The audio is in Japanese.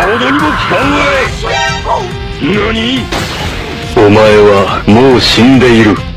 さにも効かんわい。何？お前はもう死んでいる。